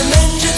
dimension.